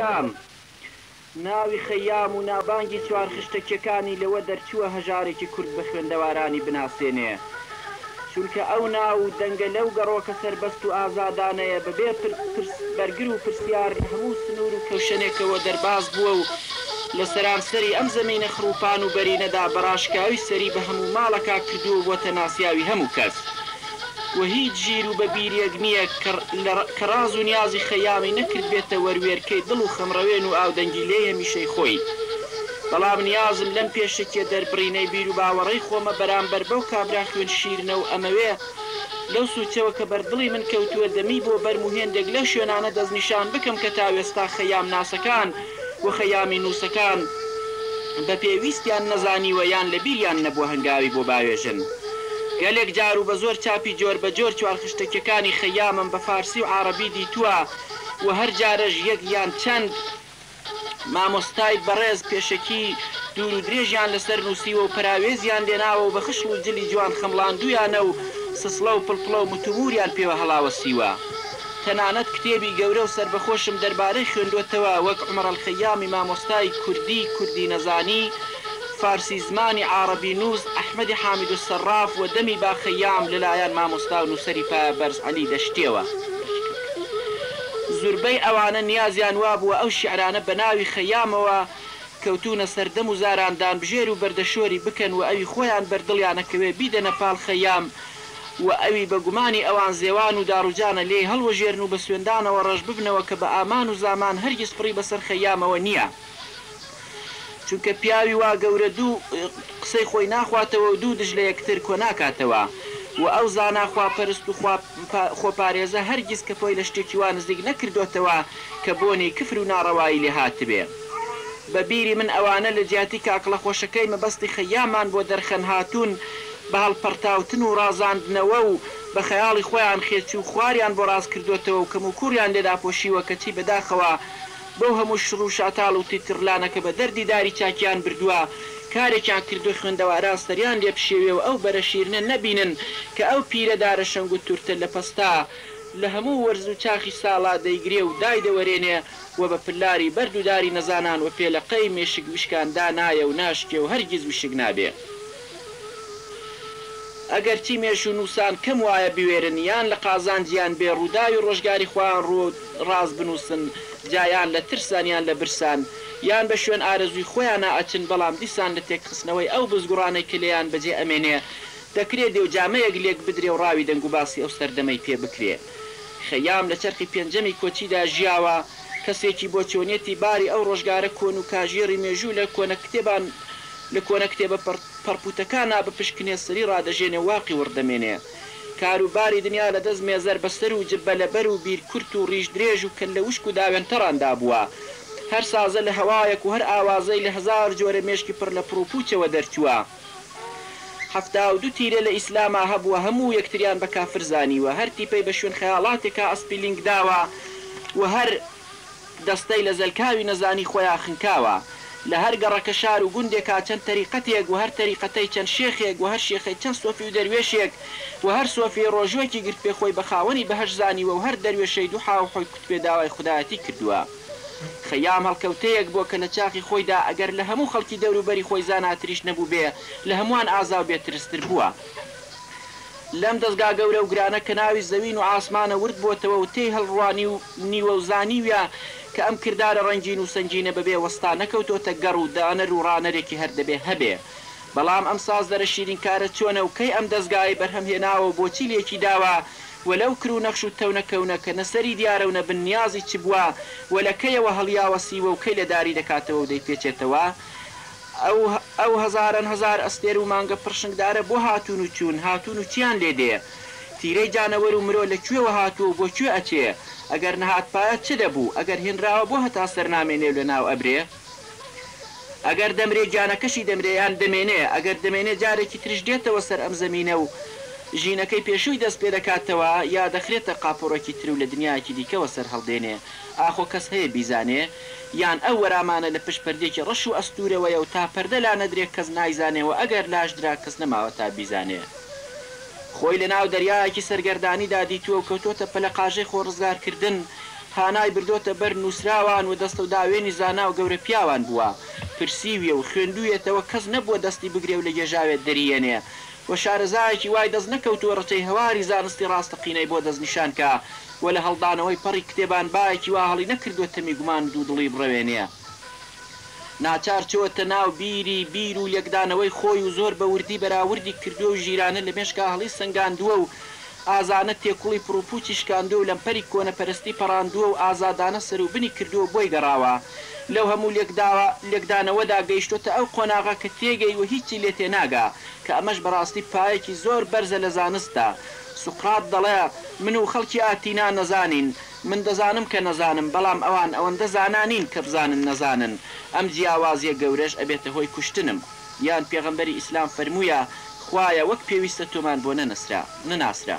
خەیام، ناوی خەیام و نابانگی چوار خشتەکیەکانی لەوە دەرچووە هەژارێکی کورد بە خوێندەوارانی بناسێنێ، چونکە ئەو ناو و دەنگە لەو گەڕۆکە سەربەست و ئازادانەیە بەبێ پرس بەرگر و پرسیار لە هەموو سنوور و کەوشەنێکەوە دەرباز بووە و لە سەرانسەری ئەم زەمینە خڕوپان و بەرینەدا بە ڕاشکاوی سەری بە هەموو ماڵەکا کردووە و بۆتە ناسیاوی هەموو کەس و هیچ ژیر و بەبیریەک نییە کە لە کە ڕاز و نیازی خەیامی نەکردبێتە وەروێرکەی دڵ و خەمڕەوێن و ئاودەنگی لێی هەمیشەی خۆی بەڵام نیازم لەم پێشەکیە دەربڕینەی بیر و باوەڕەی خۆمە بەرامبەر بەو کابرا خوێن شیرنە و ئەمەوێ لەو سوچەوە کە بەر دڵی من کەوتووە دەمی بۆ بەرم و هێندێک لەو شوێنانە دەستنیشان بکەم کە تاوێستا خەیام ناسەکان و خەیامینووسەکان بە پێویستیان نەزانیوە یان لە بیریان نەبووە هەنگاوی بۆ باوێژن. گەلێک جار و بە زۆر چاپی جۆربەجۆر چوارخشتەکیەکانی خەیامم بە فارسی و عارەبی دیتووە و هەر جارەش یەک یان چەند مامۆستای بەڕێز پێشەکی دوور و درێژیان لە سەر نووسیوە و پەراوێزیان لێناوە و بە خشڵ و جلی جوان خەمڵاندوویانە و سسڵە و پڵپڵە و متومووریان پێوە هەڵاوەسیوە. تەنانەت کتێبی گەورە و سەربەخۆشم دەربارەی خوێندۆتەوە وەک عومەر ئەلخەیامی مامۆستای کوردی کوردی نەزانی فارسی زمانی عاڕەبی نووس ئەحمەدی حامید الصراف و دەمی با خەیام لە لایان مامۆستا و نووسەری پایە بەرز عەلی دەشتیەوە زوربەی ئەوانە نیازیان وابووە ئەو شیعرانە بە ناوی خەیامەوە کەوتوونە سەر دەم و زاران دانبژێر و بەردەشۆری بکەن و ئەوی خۆیان بەر دڵیانەکەوێ بیدەنە پاڵ خەیام و ئەوی بە گومانی ئەوان زێوان و دار و جانە لێی هەڵوەژێرن و بە سوێندانەوە ڕەش ببنەوە کە بە ئامان و زامان هەرگیز فڕی بە سەر خەییامەوە نییە چونکە پیاوی وا گەورە دوو قسەی خۆی ناخواتەوە و دوو دژ لە یەکتر کۆ ناکاتەوە و ئەو زانا خواپەرست و خوا خۆپارێزە هەرگیز کەپۆی لە شتێکی وا نزیک نەکردۆتەوە کە بۆنی کفر و ناڕەوایی لێ هاتبێ بە بیری من ئەوانە لە جیاتی کاکڵە خۆشەکەی مەبەستی خەییامان بۆ دەرخەن هاتوون بە هەڵپەڕتاوتن و ڕازاندنەوە و بە خەیاڵی خۆیان خێچی و خواریان بۆ ڕاست کردۆتەوە و کەموکووڕیان لێ داپۆشیوە کەچی بەداخەوە بەو هەموو شڕ و شاتاڵ و تیتڕلانە کە بە دەردی داری چاکیان بردووە کارێکیان کردووە خوێندەواران سەریان لێ بشێوێ و ئەو بەرە شیرنە نەبینن کە ئەو پیرە دارە شەنگ و تورتە لە پەستا لە هەموو وەرز و چاخی ساڵا دەیگرێ و دایدەوەرێنێ و بە پلاری بەرد و داری نەزانان و پێلەقەی مێشک ویشکان دانایە و ناشکێ و هەرگیز ویشک نابێ. ئەگەرچی مێژوونووسان کەم وایە بوێرن یان لە قازانج یان بێ ڕووداوی ڕۆژگاری خۆیان ڕوو ڕاست بنووسن، جا یان لە ترسان یان لە برسان، یان بە شوێن ئارەزووی خۆیانا ئەچن، بەڵام دیسان لە تێکخستنەوەی ئەو بزگوڕانەی کە لێیان بەجێ ئەمێنێ، دەکرێ دێوجامەیەک لێک بدرێ و ڕاوی دەنگوباسی ئەو سەردەمەی پێ بکرێ. خەیام لە چەرخی پێنجەمی کۆچیدا ژیاوە، کەسێکی بۆچۆنیەتی باری ئەو ڕۆژگارە کۆن و کاژێڕی مێژوو لە کۆنە کتێبان لە کۆنە کتێبە پەڕپووتەکانا بپشکنێ سەری ڕادەژێنێ و واقی وڕ دەمێنێ. کار و باری دنیا لە دەست مێزەر بەسەر و جبە لەبەر و بیر کورت و ڕیش درێژ و کەللە وشک و داوێن تەڕان دابووە. هەر سازە لە هەوایەک و هەر ئاوازەی لە هەزار جۆرە مێشکی پڕ لە پڕوپووچەوە دەرچووە. حەفتا و دوو تیرە لە ئیسلاما هەبووە هەموو یەکتریان بە کافر زانیوە. هەر تیپەی بە شوێن خەیاڵاتێکا ئەسپی لینگ داوە و هەر. دەستەی لە زەلکاوی نەزانی خۆیا خنکاوە. لە هەر گەڕەکە شار و گوندێکا چەند تەریقەتێک و هەر تەریقەتەی چەند شێخێک و هەر شێخەی چەند سۆفی و دەروێشێک و هەر سۆفیەی ڕۆژوەکی گرتبێ خۆی بە خاوەنی بەهەشت زانیوە و هەر دەروێشەی دوو حاو حۆی کوتبێ داوای خودایەتی کردووە. خەیام هەڵکەوتەیەک بووە کە لە چاخی خۆیدا ئەگەر لە هەموو خەڵکی دەوروبەری خۆی زاناتریش نەبووبێ، لە هەمووان ئازا و بێ ترستر بووە. لەم دەزگا گەورە و گرانە کە ناوی زەوین و عاسمانە ورد بۆتەوە و تێی هەڵڕوانیونیوە و زانیویە کە ئەم کردارە ڕەنگین و سەنگینە بەبێ وەستا نەکەوتۆتە گەڕ و دانەر و ڕانەرێکی هەر دەبێ هەبێ بەڵام ئەم سازدەرە شیرینکارە چۆنە و کەی ئەم دەزگایەی بەرهەم هێناوە و بۆچی لێکی داوە و لەو کرو نەخش و تەونە کەونە کە نە سەری دیارە و نە بن نیازی چ بووە و لە کەیەوە هەڵیاوەسیوە و کەی لەداری دەکاتەوە و دەیپێچێتەوە ئەو هەزاران هەزار ئەستێر و مانگە پڕشنگدارە بۆ هاتوون و چوون، هاتوون و چییان لێ دێ؟ تیرەی جانەوەر و مرۆ لە کوێوە هاتووە و بۆ کوێ ئەچێ؟ ئەگەر نەهاتبایە چ دەبوو؟ ئەگەر هێنراوە بۆ هەتا سەر نامێنێ و لە ناو ئەبرێ؟ ئەگەر دەمرێ گیانەکەشی دەمرێ یان دەمێنێ؟ ئەگەر دەمێنێ جارێکی تریش دێتەوە سەر ئەم زەمینە و ژینەکەی پێشووی دەست پێ دەکاتەوە یا دەخرێتە قاپۆڕێکی تر و لە دنیایەکی دیکەوە سەر هەڵدێنێ؟ ئاخۆ کەس هەیە بیزانێ؟ یان ئەو وەرامانە لە پشت پردێکی ڕەش و ئەستوورەوەیە و تا پەردە لانەدرێ کەس نایزانێ و ئەگەر لاش درا کەس نەماوە تا بیزانێ؟ خۆی لە ناو دەریایەکی سەرگەردانیدا دیتووە و کەوتۆتە پەلە قاژەی خۆ ڕزگار کردن، هانای بردۆتە بەر نووسراوان و دەستە و داوێنی زانا و گەورە پیاوان بووە، پرسیویە و خوێندوویەتەوە کەس نەبووە دەستی بگرێ و لە گێژاوێ دەریێنێ و شارەزایەکی وای دەست نەکەوتووە ڕچەی هەواری زانستی ڕاستەقینەی بۆ دەستنیشان کا، و لە هەڵدانەوەی پەڕی کتێبان باوێکی وا هەڵی نەکردووە تەمی گومان و دوودڵی بڕەوێنێ. ناچار چۆتە ناو بیری بیر و لێکدانەوەی خۆی و زۆر بە وردی بەراوردی کردووە و ژیرانە لە مێشکا هەڵی سەنگاندووە و ئازانە تێکوڵی پڕوپووچی شکاندووە و لەمپەری کۆنەپەرستی پەڕاندووە و ئازادانە سەروبنی کردووە و بۆی گەڕاوە. لەو هەموو لێکدانەوەدا گەیشتۆتە ئەو قۆناغە کە تێگەیوە هیچی لێ تێناگا، کە ئەمەش بەڕاستی پایەکی زۆر بەرزە لە زانستدا، سوقرات دەڵێ، من و خەڵکی ئاتینا نەزانین، من دەزانم کە نەزانم، بەڵام ئەوان ئەوەندە زانا نین کە بزانن نەزانن، ئەم جیاوازیە گەورەش ئەبێتە هۆی کوشتنم، یان پێغەمبەری ئیسلام فەرموویە، خوایە وەک پێویستە تۆمان بۆ نەنسرا، نەناسرا.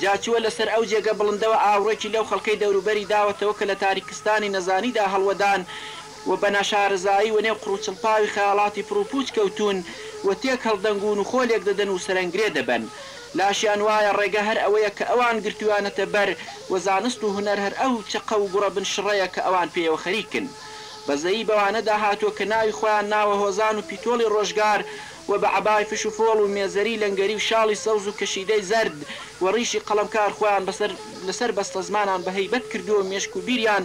جا چووە لەسەر ئەو جێگە بڵندەوە ئاوڕێکی لەو خەڵکەی دەوروبەری داوەتەوە کە لە تاریکستانی نەزانیدا هەڵوەدان، و بە ناشارەزایی وە نێو قڕوچڵپاوی خەیاڵاتی پڕو پوچ کەوتوون و تێک هەڵدەنگوون و خۆ لێکدەدەن و سەرەنگرێ دەبەن لاشیان وایە ڕێگە هەر ئەوەیە کە ئەوان گرتویانەتە بەر و زانست و هونەر هەر ئەو چەقە و گوڕە بن شڕەیە کە ئەوان پێیەوە خەریکن بەزەیی بەوانەدا هاتووە کە ناوی خۆیان ناوە هۆزان و پیتۆڵی ڕۆژگار و بە عەبای فش و فۆڵ و مێزەری لەنگەری و شاڵی سەوز و کەشیدەی زەرد و ڕیشی قەڵەمکار خۆیان بەسەر لەسەر بەستەزمانان بە هەیبەت کردووە و مێشک و بیریان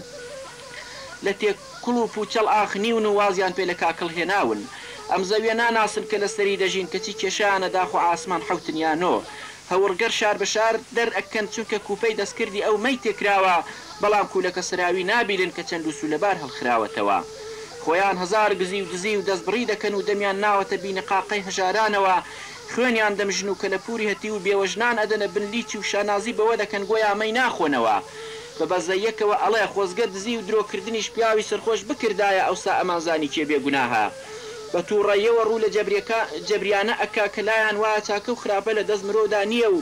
لە تێکڵ و پووچەڵ ئاخنیون و وازیان پێ لە کاکڵ هێناون. ئەم زەویە ناناسن کە لە سەری دەژین، کەچی کێشەیانە داخ و عاسمان حەوتن یا نۆ هەوڕگەر شار بە شار دەر ئەککەن، چونکە کووپەی دەسکردی ئەو مەی تێ کراوە، بەڵام کوولەکە سەراوی نابیلن کە چەند و سوولەبار هەڵخراوەتەوە. خۆیان هەزار گزی و دزی و دەستبڕی دەکەن و دەمیان ناوەتە بینقاقەی هەژارانەوە، خوێنیان دەمژن و کەلەپوری هەتیو و بێوە ژنان ئەدەنە بن لیچی و شانازی بەوە دەکەن گۆیا مەی ناخۆنەوە بە بەزەیەکەوە ئەڵێ خۆزگە دزی و درۆ کردنیش پیاوی سەرخۆش بکردایە ئەوسا ئەمانزانی کێ بێ گوناهە بە توڕەیەوە ڕوو لە جەبریانە ئەکا کە لایان وایە چاکە و خراپە لە دەست مرۆدا نیە و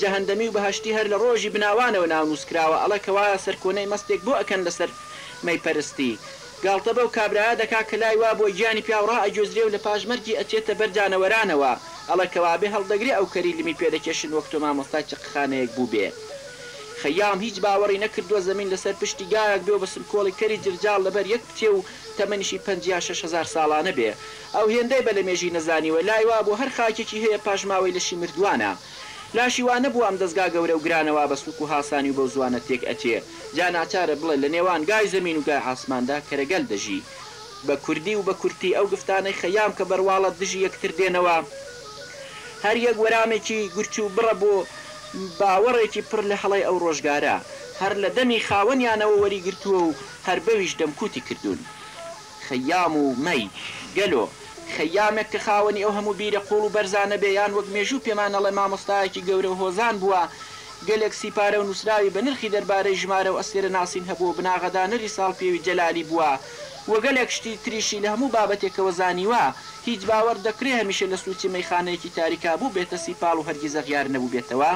جەهەندەمی و بەهەشتی هەر لە ڕۆژی بناوانەوە ناونوس کراوە ئەڵێ کەوایە سەرکۆنەی مەستێک بۆ ئەکەن لەسەر مەی پەرستی گاڵتە بەو کابرایە دەکا کە لای وابووە گیانی پیاو ڕائەگوێزرێ و لە پاش مەرگی ئەچێتە بەر دانەوەرانەوە ئەڵێ کەوابێ هەڵدەگرێ ئەو کەری لمی پێ دەکێشن وەک تۆ مامۆستای چەقخانەیەک بووبێ خەیام هیچ باوەڕی نەکردووە زەمین لەسەر پشتی گاوێک بێ و بە سمکۆڵی کەری جرجاڵ لەبەر یەک بچێ و تەمەنیشی پەنج یا شەش هەزار ساڵانە بێ ئەو هێندەی بە لەمێژی نەزانیوە لای وابووە هەر خاکێکی هەیە پاشماوەی لەشی مردووانە لاشی وا نەبووە ئەم دەزگا گەورە و گرانە وا بە سووک و هاسانی و بەو زووانە تێک ئەچێ جا ناچارە بڵێ لە نێوان گای زەمین و گای عاسماندا کەرەگەل دەژی. بە کوردی و بە کورتی ئەو گفتانەی خەیام کە بە ڕواڵەت دژی یەکتر دێنەوە، هەر یەک وەرامێکی گورچ و بڕە بۆ باوەڕێکی پڕ لە هەڵەی ئەو ڕۆژگارە، هەر لە دەمی خاوەنیانەوە وەریگرتووە و هەر بەویش دەمکووتی کردوون. خەیام و مەی گەلۆ خەیامێک کە خاوەنی ئەو هەموو بیرە قوڵ و بەرزانە بێ یان وەک مێژوو پێمان ئەڵێ مامۆستایەکی گەورە و هۆزان بووە گەلێک سیپارە و نووسراوی بە نرخی دەربارەی ژمارە و ئەستێرە ناسین هەبووە بناغەدانەری ساڵپێوی جەلالی بووە و گەلێک شتی تریشی لە هەموو بابەتێکەوە زانیوە هیچ باوەڕ دەکرێ هەمیشە لە سووچی مەیخانەیەکی تاریکا بووبێتە سیپاڵ و هەرگیز ئەغیار نەبووبێتەوە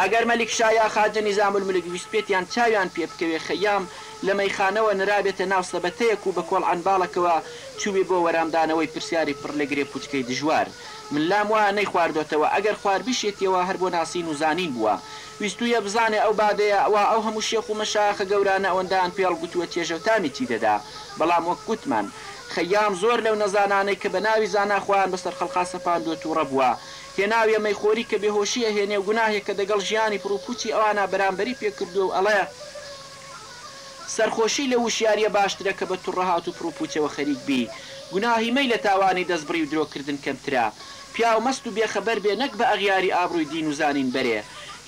ئەگەر مەلیک شا یا خاجە نیزام الملک ویستبێتیان چاویان پێ بکەوێ خەیام لە مەیخانەوە نرابێتە ناو سەبەتەیەک و بە کۆڵعەنباڵەکەوە چووبێ بۆ وەرامدانەوەی پرسیاری پڕ لە گرێ پووچکەی دژوار. من لام وایە نەیخواردۆتەوە، ئەگەر خواربیشێتیەوە هەر بۆ ناسین و زانین بووە. ویستوویە بزانێ ئەو بادەیە وا ئەو هەموو شێخ و مەشایەخە گەورانە ئەوەندەیان پێڵ گوتووە چێژە و تامی چی دەدا، بەڵام وەک گوتمان، خەیام زۆر لەو نەزانانەی کە بە ناوی زانا خۆیان بە سەر خەڵقا سەپاندووە تووڕە بووە. هێناویە مەیخۆری کە بێهۆشی ئەهێنێ و گوناهێکە دەگەڵ ژیانی پڕ و پووچی ئەوانا بەرامبەری پێ کردووە و ئەڵێ، سەرخۆشی لەو وشیاریە باشترە کە بە تڕەهات و پڕوپوچەوە خەریک بی. گوناهی مەی لە تاوانی دەستبڕی و درۆ کردن کەمترە. پیاو مەست و بێ خەبەر بێ نەک بە ئەغیاری ئابڕوی دین و زانین بەرێ.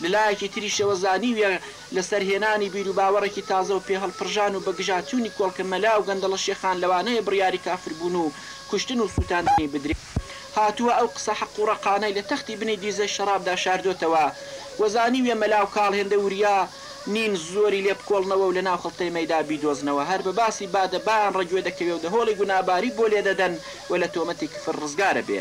لە لایەکی تریشەوە زانیویە لە سەر هێنانی بیر و باوەڕێکی تازە و پێ هەڵپڕژان و بە گژا چوونی کۆڵکە مەلا و گەندەڵە شێخان لەوانەیە بڕیاری کافر بوون و کوشتن و سووتاندنی بدرێ. هاتووە ئەو قسە حەق و ڕەقانەی لە تەختی بنی دیزەی شەڕابدا شاردۆتەوە و زانیویە مەلا و کاڵ هێندە وریا نین زۆری لێ بکۆڵنەوە و لە ناو خڵتەی مەیدا بیدۆزنەوە هەر بە باسی بادە بایان ڕە گوێ دەکەوێ و دە هۆڵی گوناباریک بۆ لێ دەدەن و لە تۆمەتی کفر ڕزگارە بێ